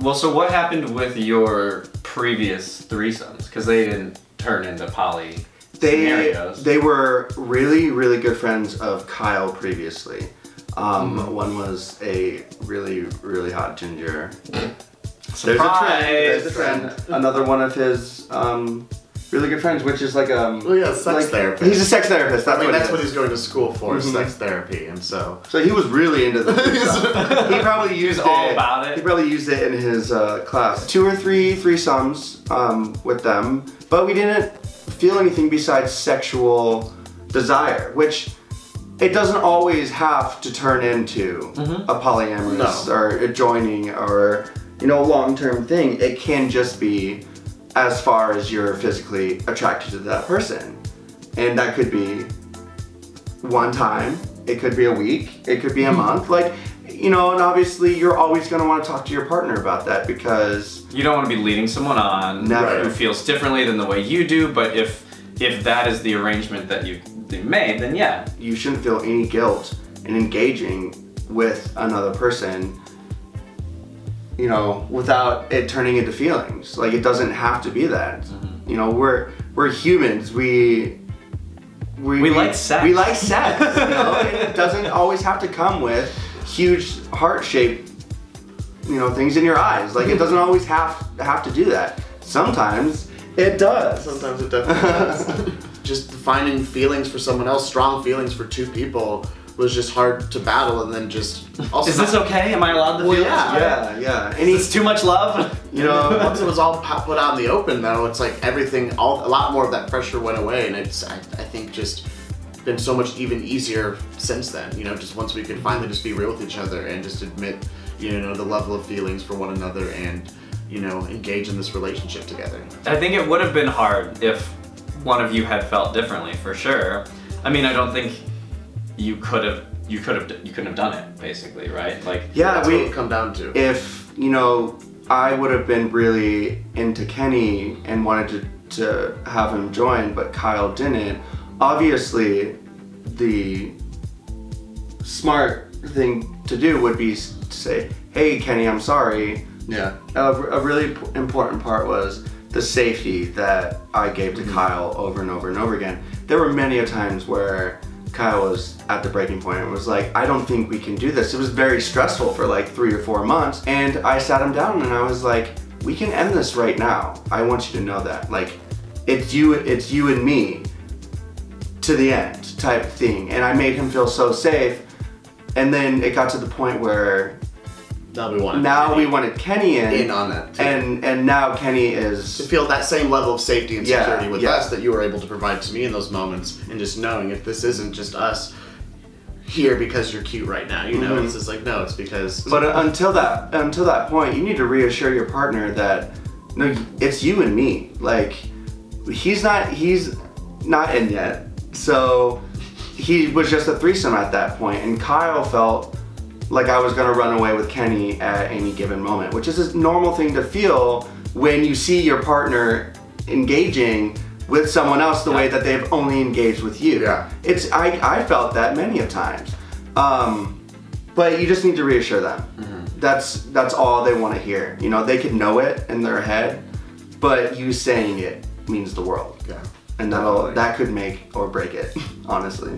Well, so what happened with your previous threesomes? Because they didn't turn into poly They scenarios. they were really really good friends of Kyle previously. Um, One was a really really hot ginger. There's a trend. There's a trend. Another one of his um, really good friends, which is like um. Well, yeah, sex like- therapist. He's a sex therapist. That's I mean, what that's he what is. he's going to school for, is Mhm. sex therapy, and so. So he was really into the threesome. he probably used He's all it. about it. He probably used it in his uh, class. Two or three threesomes um, with them, but we didn't feel anything besides sexual desire, which it doesn't always have to turn into a polyamorous No. or a joining or you know long-term thing. It can just be as far as you're physically attracted to that person, and that could be one time. It could be a week. It could be a mm-hmm. month. Like, you know, and obviously you're always going to want to talk to your partner about that because you don't want to be leading someone on Never. who feels differently than the way you do. But if if that is the arrangement that you you made, then yeah, you shouldn't feel any guilt in engaging with another person, you know, without it turning into feelings. Like it doesn't have to be that. Mm-hmm. You know, we're we're humans. We We like sex. We like sex. you know, and it doesn't always have to come with huge heart-shaped, you know, things in your eyes. Like it doesn't mm-hmm. always have have to do that. Sometimes it does. Sometimes it definitely does. just finding feelings for someone else, strong feelings for two people, was just hard to battle, and then just also is this okay? Am I allowed to Well, feel yeah. this? Yeah, yeah. And Is he's too much love? you know once it was all put out in the open, though, it's like everything, all a lot more of that pressure went away, and it's I, I think just been so much even easier since then. You know, just once we could finally just be real with each other and just admit, you know, the level of feelings for one another and you know engage in this relationship together. I think it would have been hard if one of you had felt differently, for sure. I mean, I don't think you could have. You could have. You couldn't have done it, basically, right? Like, yeah, That's we it come down to. if you know I would have been really into Kenny and wanted to, to have him join, but Kyle didn't. Obviously, the smart thing to do would be to say, "Hey, Kenny, I'm sorry." yeah. A, a really p- important part was the safety that I gave to mm-hmm. Kyle over and over and over again. There were many a times where Kyle was at the breaking point and was like, I don't think we can do this. It was very stressful for like three or four months. And I sat him down and I was like, we can end this right now. I want you to know that. Like, it's you, it's you and me to the end type thing. And I made him feel so safe. And then it got to the point where Now we wanted. now we wanted Kenny in, in on that too. and and now Kenny is to feel that same level of safety and Yeah, security with yeah. us that you were able to provide to me in those moments, and just knowing if this isn't just us here because you're cute right now, you know, Mhm. it's just like no, it's because. but uh, until that until that point you need to reassure your partner that no it's you and me like he's not he's not in yet so he was just a threesome at that point and Kyle felt like I was gonna run away with Kenny at any given moment which is a normal thing to feel when you see your partner engaging with someone else the way that they've only engaged with you. Yeah. it's I, I felt that many of times. Um, but you just need to reassure them. That's that's all they want to hear. You know they could know it in their head but you saying it means the world. Yeah. and that'll that could make or break it honestly